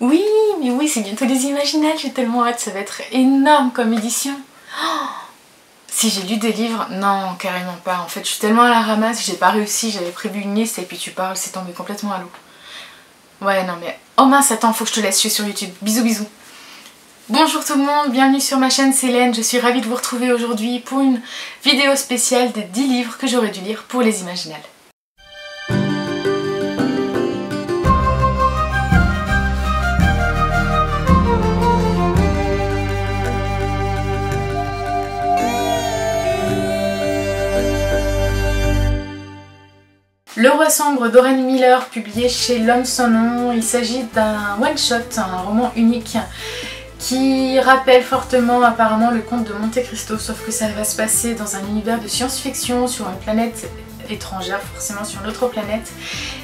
Oui, mais oui, c'est bientôt les Imaginales, j'ai tellement hâte, ça va être énorme comme édition. Oh si j'ai lu des livres, non, carrément pas. En fait, je suis tellement à la ramasse, j'ai pas réussi, j'avais prévu une liste et puis tu parles, c'est tombé complètement à l'eau. Ouais, non mais... Oh mince, attends, faut que je te laisse, je suis sur YouTube. Bisous, bisous. Bonjour tout le monde, bienvenue sur ma chaîne, c'est Hélène. Je suis ravie de vous retrouver aujourd'hui pour une vidéo spéciale des 10 livres que j'aurais dû lire pour les Imaginales. Le Roi Sombre d'Oren Miller, publié chez L'Homme sans nom. Il s'agit d'un one-shot, un roman unique qui rappelle fortement apparemment le conte de Monte Cristo, sauf que ça va se passer dans un univers de science-fiction sur une planète étrangère, forcément sur une autre planète.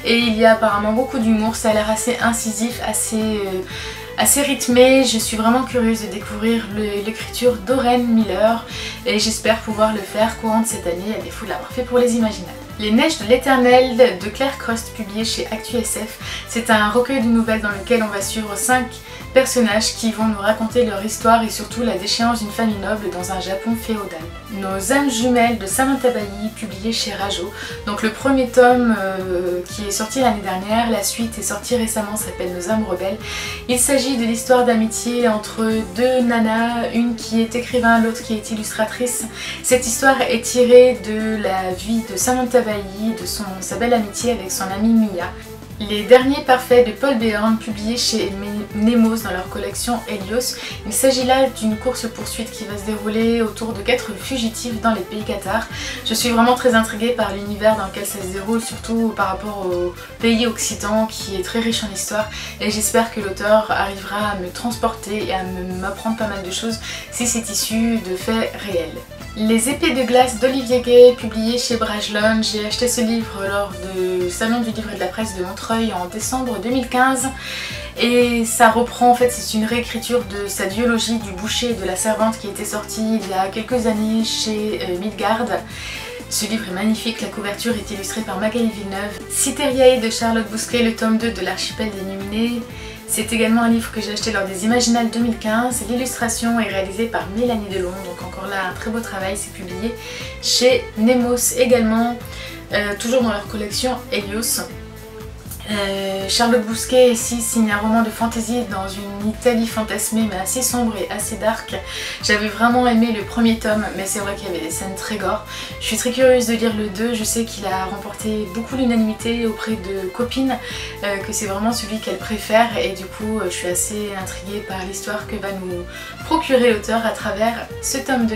Et il y a apparemment beaucoup d'humour, ça a l'air assez incisif, assez, euh, assez rythmé. Je suis vraiment curieuse de découvrir l'écriture d'Oren Miller et j'espère pouvoir le faire courant de cette année, à défaut de l'avoir fait pour les Imaginables. Les Neiges de l'éternel de Claire Crost, publié chez ActuSF. C'est un recueil de nouvelles dans lequel on va suivre 5 personnages qui vont nous raconter leur histoire et surtout la déchéance d'une famille noble dans un Japon féodal. Nos âmes jumelles de Samantha Bailly, publié chez Rajo. Donc le premier tome euh, qui est sorti l'année dernière, la suite est sortie récemment, s'appelle Nos âmes rebelles. Il s'agit de l'histoire d'amitié entre deux nanas, une qui est écrivain, l'autre qui est illustratrice. Cette histoire est tirée de la vie de Samantha De sa belle amitié avec son amie Mia. Les derniers parfaits de Paul Béorn publiés chez Nemos dans leur collection Helios. Il s'agit là d'une course-poursuite qui va se dérouler autour de quatre fugitifs dans les pays cathares. Je suis vraiment très intriguée par l'univers dans lequel ça se déroule, surtout par rapport au pays occitan qui est très riche en histoire et j'espère que l'auteur arrivera à me transporter et à m'apprendre pas mal de choses si c'est issu de faits réels. Les épées de glace d'Olivier Gay, publié chez Brajlon. J'ai acheté ce livre lors du Salon du livre et de la presse de Montreuil en décembre 2015. Et ça reprend, en fait, c'est une réécriture de sa duologie du boucher et de la servante qui était sortie il y a quelques années chez euh, Midgard. Ce livre est magnifique, la couverture est illustrée par Magali Villeneuve. Cytheriae de Charlotte Bousquet, le tome 2 de l'archipel des Numinés. C'est également un livre que j'ai acheté lors des Imaginales 2015. L'illustration est réalisée par Mélanie Delon, donc encore là un très beau travail, c'est publié chez Nemos également, euh, toujours dans leur collection Helios. Euh, Charlotte Bousquet ici signe un roman de fantasy dans une Italie fantasmée mais assez sombre et assez dark. J'avais vraiment aimé le premier tome mais c'est vrai qu'il y avait des scènes très gore. Je suis très curieuse de lire le 2, je sais qu'il a remporté beaucoup l'unanimité auprès de copines, euh, que c'est vraiment celui qu'elle préfère et du coup je suis assez intriguée par l'histoire que va nous procurer l'auteur à travers ce tome 2.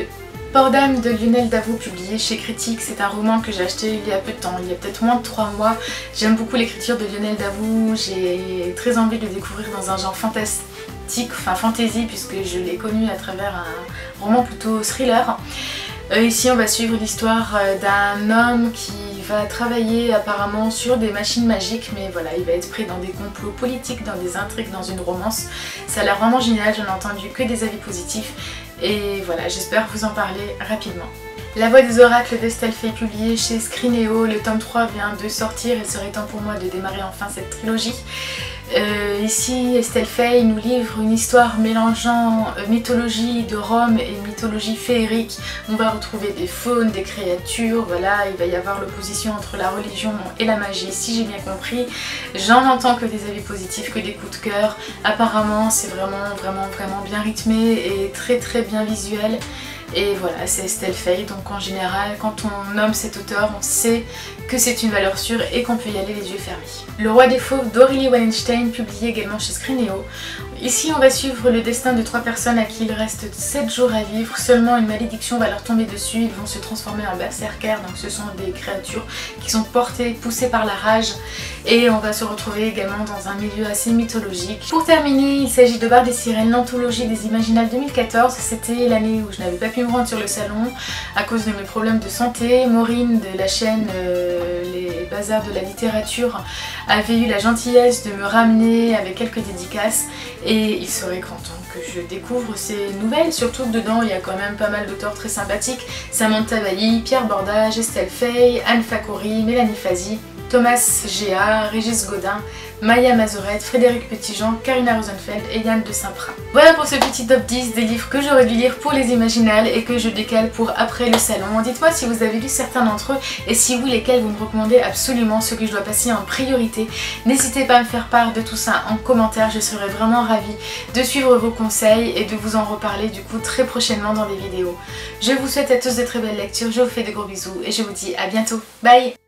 De Lionel Davout publié chez Critique, c'est un roman que j'ai acheté il y a peu de temps, il y a peut-être moins de 3 mois. J'aime beaucoup l'écriture de Lionel Davout, j'ai très envie de le découvrir dans un genre fantastique, enfin fantasy puisque je l'ai connu à travers un roman plutôt thriller. Euh, ici on va suivre l'histoire euh, d'un homme qui va travailler apparemment sur des machines magiques mais voilà il va être pris dans des complots politiques, dans des intrigues, dans une romance. Ça a l'air vraiment génial, je n'ai entendu que des avis positifs et voilà, j'espère vous en parler rapidement. La voix des oracles d'Estelle Fay publié chez Scrineo, le tome 3 vient de sortir et serait temps pour moi de démarrer enfin cette trilogie. Euh, ici, Estelle Fay nous livre une histoire mélangeant euh, mythologie de Rome et mythologie féerique. On va retrouver des faunes, des créatures, voilà, il va y avoir l'opposition entre la religion et la magie, si j'ai bien compris. J'en entends que des avis positifs, que des coups de cœur. Apparemment, c'est vraiment, vraiment, vraiment bien rythmé et très, très bien visuel. Et voilà, c'est Estelle Fay, donc en général, quand on nomme cet auteur, on sait que c'est une valeur sûre et qu'on peut y aller les yeux fermés. Le roi des fauves d'Aurélie Wallenstein, publié également chez Scrineo. Ici, on va suivre le destin de trois personnes à qui il reste 7 jours à vivre. Seulement une malédiction va leur tomber dessus, ils vont se transformer en berserkers, donc ce sont des créatures qui sont portées, poussées par la rage. Et on va se retrouver également dans un milieu assez mythologique. Pour terminer, il s'agit de Bar des Sirènes, l'anthologie des Imaginales 2014. C'était l'année où je n'avais pas pu me rendre sur le salon à cause de mes problèmes de santé. Maureen de la chaîne euh, De la Littérature avait eu la gentillesse de me ramener avec quelques dédicaces et il serait content que je découvre ces nouvelles, surtout que dedans il y a quand même pas mal d'auteurs très sympathiques. Samantha Bailly, Pierre Bordage, Estelle Fay, Anne Fakori, Mélanie Fazi Thomas Géa, Régis Godin, Maya Mazorette, Frédéric Petitjean, Karina Rosenfeld et Yann de Saint-Prat. Voilà pour ce petit top 10 des livres que j'aurais dû lire pour les imaginales et que je décale pour après le salon. Dites-moi si vous avez lu certains d'entre eux et si oui lesquels vous me recommandez absolument ceux que je dois passer en priorité. N'hésitez pas à me faire part de tout ça en commentaire, je serais vraiment ravie de suivre vos conseils et de vous en reparler du coup très prochainement dans des vidéos. Je vous souhaite à tous de très belles lectures, je vous fais de gros bisous et je vous dis à bientôt. Bye